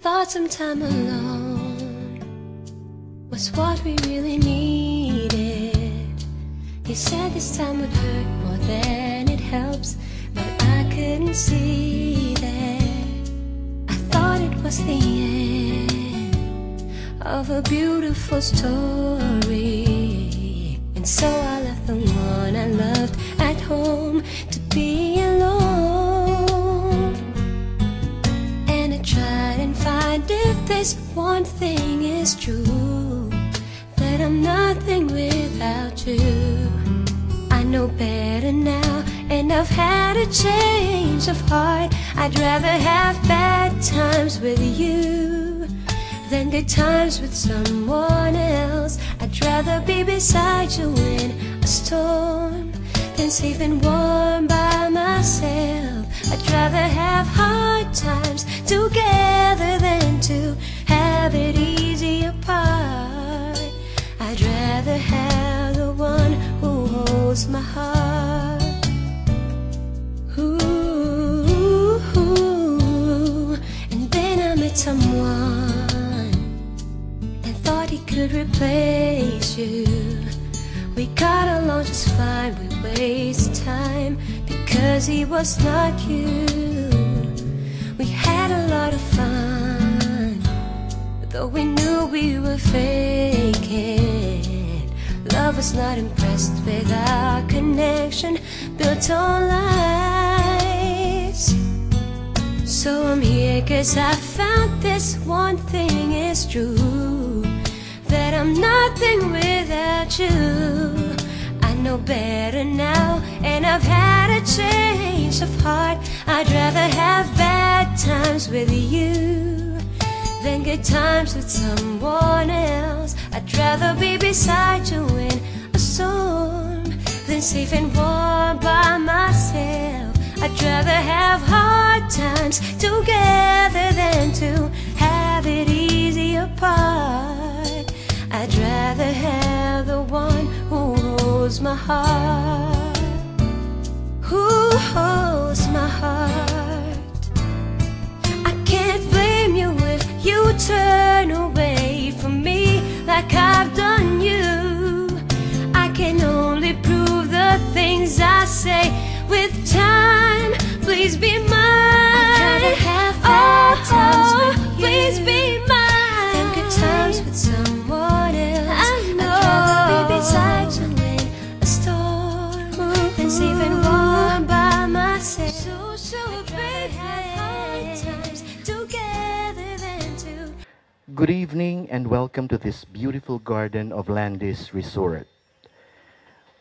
thought some time alone was what we really needed. He said this time would hurt more than it helps, but I couldn't see that. I thought it was the end of a beautiful story, and so I left the one I loved at home to be this one thing is true that I'm nothing without you. I know better now, and I've had a change of heart. I'd rather have bad times with you than good times with someone else. I'd rather be beside you in a storm than safe and warm by myself. Could replace you. We got along just fine, we wasted time because he was not you. We had a lot of fun, though we knew we were faking. Love was not impressed with our connection built on lies. So I'm here cause I found this one thing is true That I'm nothing without you. I know better now and I've had a change of heart. I'd rather have bad times with you Than good times with someone else. I'd rather be beside you in a storm Than safe and warm by myself. I'd rather have hard times together than to have it easy apart. I'd rather have the one who holds my heart. Who holds my heart? I can't blame you if you turn away from me like I've done you. I can only prove the things I say with time. Please be Good evening and welcome to this beautiful garden of Landis Resort.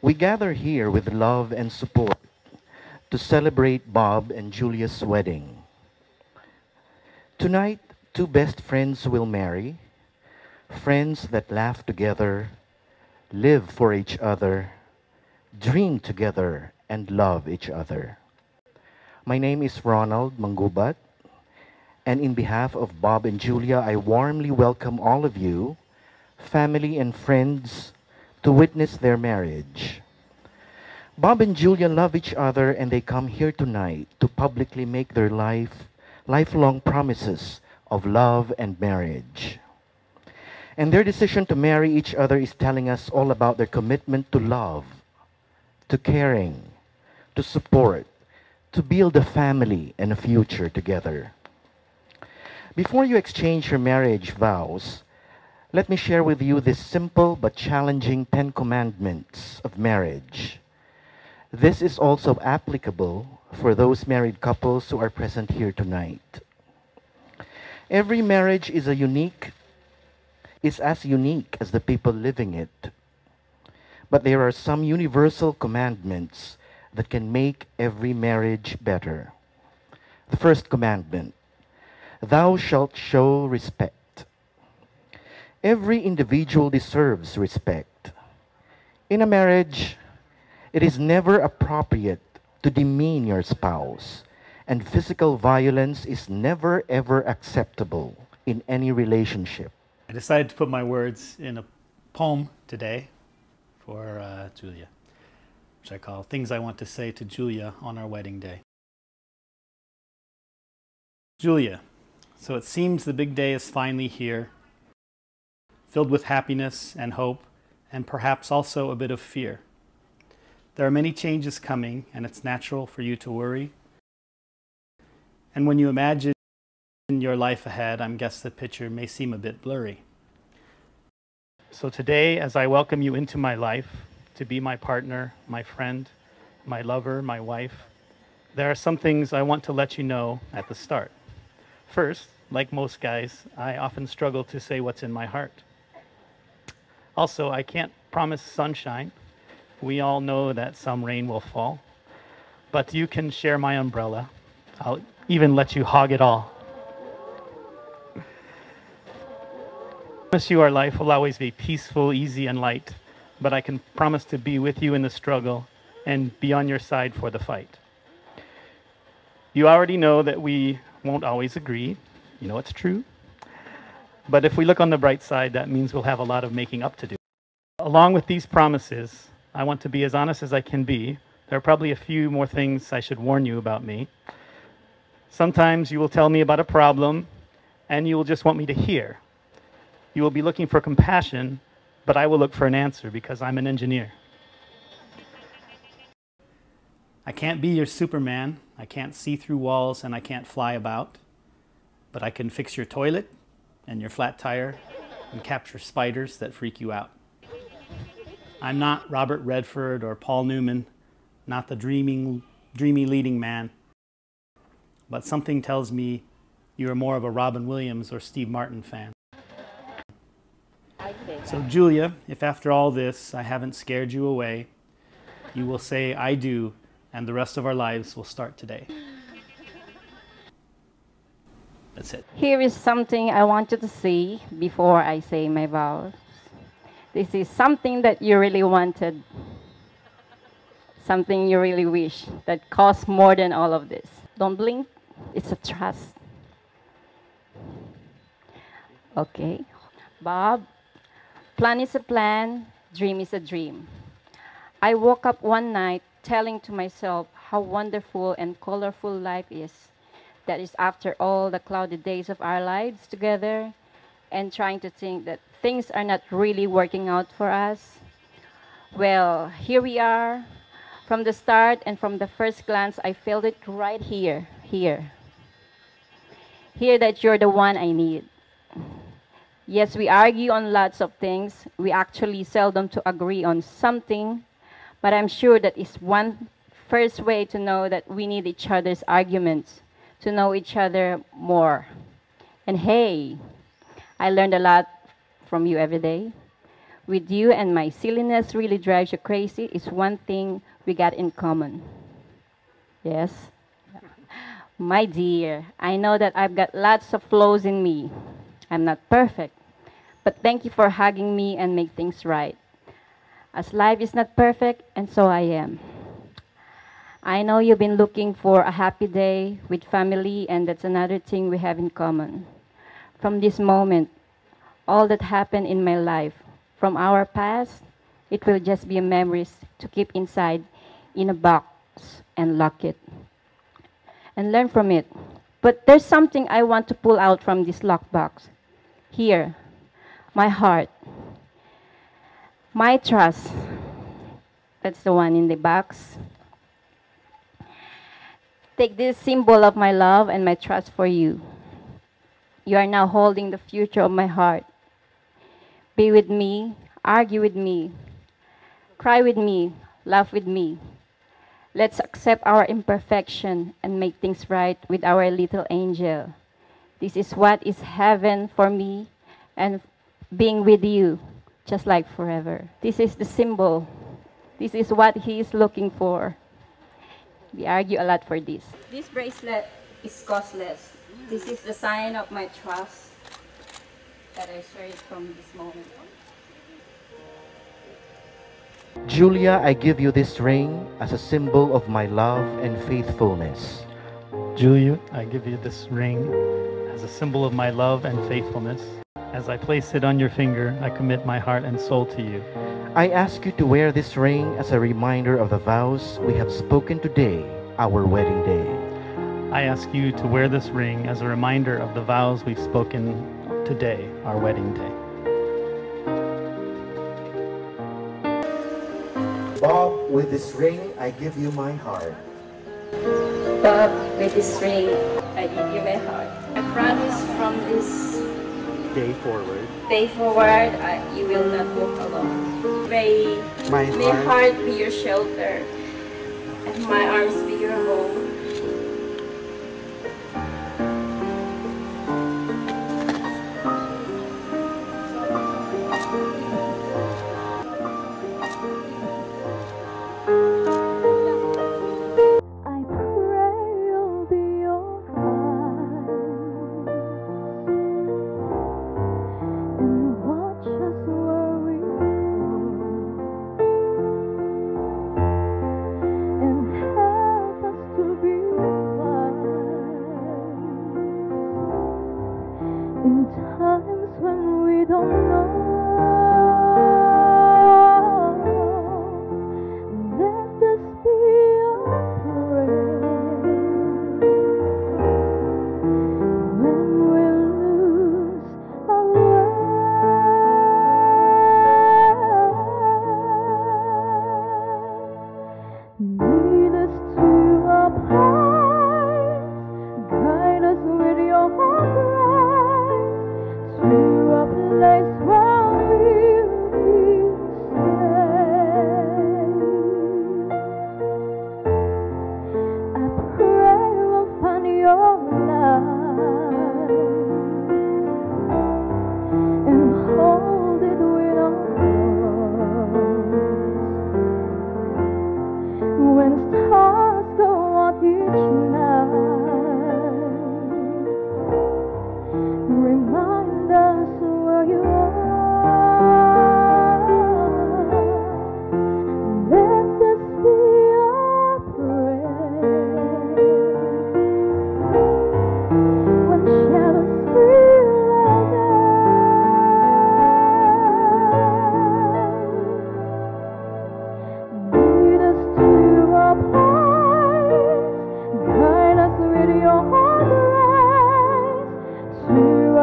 We gather here with love and support to celebrate Bob and Julia's wedding. Tonight, two best friends will marry, friends that laugh together, live for each other, dream together, and love each other. My name is Ronald Mangubat, and in behalf of Bob and Julia, I warmly welcome all of you, family and friends, to witness their marriage. Bob and Julia love each other and they come here tonight to publicly make their life lifelong promises of love and marriage. And their decision to marry each other is telling us all about their commitment to love, to caring, to support, to build a family and a future together. Before you exchange your marriage vows, let me share with you this simple but challenging Ten Commandments of marriage. This is also applicable for those married couples who are present here tonight. Every marriage is a unique is as unique as the people living it. But there are some universal commandments that can make every marriage better. The first commandment, thou shalt show respect. Every individual deserves respect. In a marriage, it is never appropriate to demean your spouse, and physical violence is never ever acceptable in any relationship. I decided to put my words in a poem today for uh, Julia, which I call Things I Want to Say to Julia on Our Wedding Day. Julia, So it seems the big day is finally here, filled with happiness and hope, and perhaps also a bit of fear. There are many changes coming, and it's natural for you to worry. And when you imagine your life ahead, I'm guess the picture may seem a bit blurry. So today, as I welcome you into my life to be my partner, my friend, my lover, my wife, there are some things I want to let you know at the start. First, like most guys, I often struggle to say what's in my heart. Also, I can't promise sunshine. We all know that some rain will fall. But you can share my umbrella. I'll even let you hog it all. I promise you our life will always be peaceful, easy, and light. But I can promise to be with you in the struggle and be on your side for the fight. You already know that we won't always agree. You know it's true. But if we look on the bright side, that means we'll have a lot of making up to do. Along with these promises, I want to be as honest as I can be. There are probably a few more things I should warn you about me. Sometimes you will tell me about a problem and you will just want me to hear. You will be looking for compassion, but I will look for an answer because I'm an engineer. I can't be your Superman. I can't see through walls and I can't fly about. But I can fix your toilet and your flat tire and capture spiders that freak you out. I'm not Robert Redford or Paul Newman, not the dreaming, dreamy leading man. But something tells me you are more of a Robin Williams or Steve Martin fan. So, Julia, if after all this I haven't scared you away, you will say, I do, and the rest of our lives will start today. That's it. Here is something I want you to see before I say my vows. This is something that you really wanted, something you really wish that costs more than all of this. Don't blink, it's a trust. Okay. Bob, plan is a plan, dream is a dream. I woke up one night telling to myself how wonderful and colorful life is. That is after all the cloudy days of our lives together and trying to think that things are not really working out for us. Well, here we are. From the start and from the first glance, I felt it right here, here. Here that you're the one I need. Yes, we argue on lots of things. We actually seldom to agree on something, but I'm sure that is one first way to know that we need each other's arguments, to know each other more. And hey, I learned a lot from you every day. With you and my silliness really drives you crazy is one thing we got in common. Yes? My dear, I know that I've got lots of flaws in me. I'm not perfect. But thank you for hugging me and make things right. As life is not perfect, and so I am. I know you've been looking for a happy day with family, and that's another thing we have in common. From this moment, all that happened in my life, from our past, it will just be memories to keep inside in a box and lock it and learn from it. But there's something I want to pull out from this lockbox. Here, my heart, my trust. That's the one in the box. Take this symbol of my love and my trust for you. You are now holding the future of my heart. Be with me, argue with me, cry with me, laugh with me. Let's accept our imperfection and make things right with our little angel. This is what is heaven for me and being with you just like forever. This is the symbol. This is what he is looking for. We argue a lot for this. This bracelet is costless. This is the sign of my trust that I swear it from this moment. Julia, I give you this ring as a symbol of my love and faithfulness. Julia, I give you this ring as a symbol of my love and faithfulness. As I place it on your finger, I commit my heart and soul to you. I ask you to wear this ring as a reminder of the vows we have spoken today, our wedding day. I ask you to wear this ring as a reminder of the vows we've spoken today, our wedding day. Bob, with this ring, I give you my heart. Bob, with this ring, I give you my heart. I promise from this Day forward. day forward, I, you will not walk alone. May, My may heart. heart be your shelter, and my arms be your home.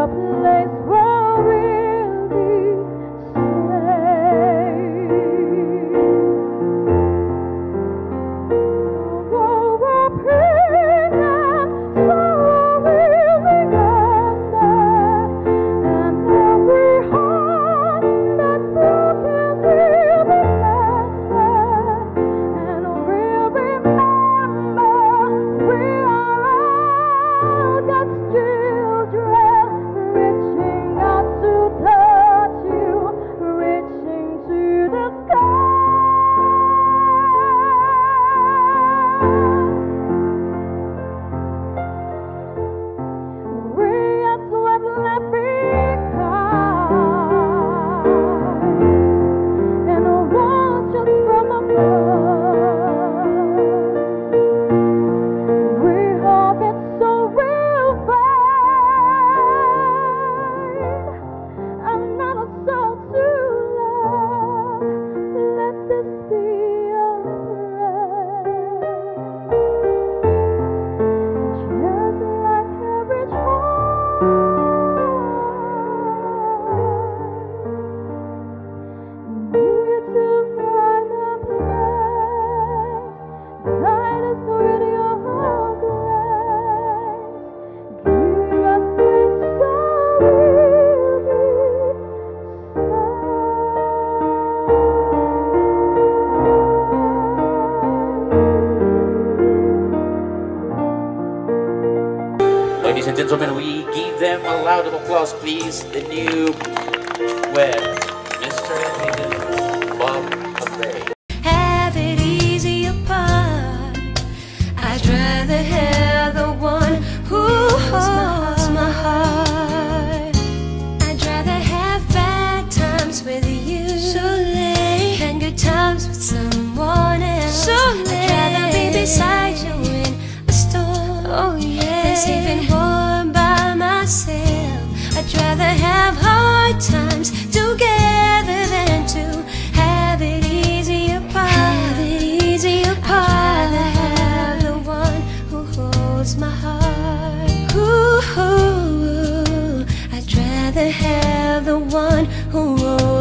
Place applause, please. The new wed, Mr. and have it easy apart. I'd rather have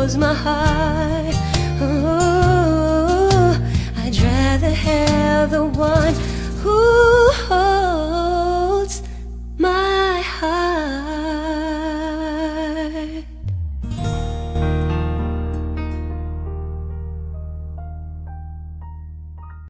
was my heart. Oh, I'd rather have the one who.